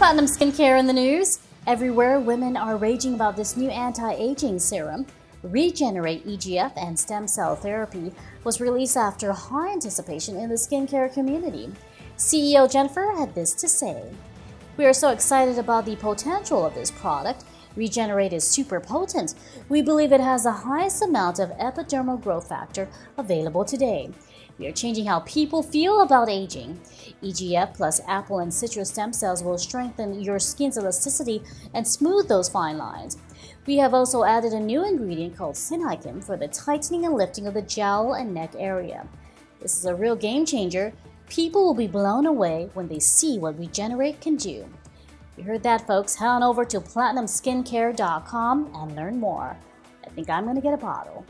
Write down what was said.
Platinum Skincare in the news. Everywhere, women are raging about this new anti-aging serum. Regenerate EGF and stem cell therapy was released after high anticipation in the skincare community. CEO Jennifer had this to say. We are so excited about the potential of this product. Regenerate is super potent. We believe it has the highest amount of epidermal growth factor available today. We are changing how people feel about aging. EGF plus apple and citrus stem cells will strengthen your skin's elasticity and smooth those fine lines. We have also added a new ingredient called Synhycin for the tightening and lifting of the jowl and neck area. This is a real game changer. People will be blown away when they see what Regenerate can do. You heard that, folks. Head on over to PlatinumSkincare.com and learn more. I think I'm going to get a bottle.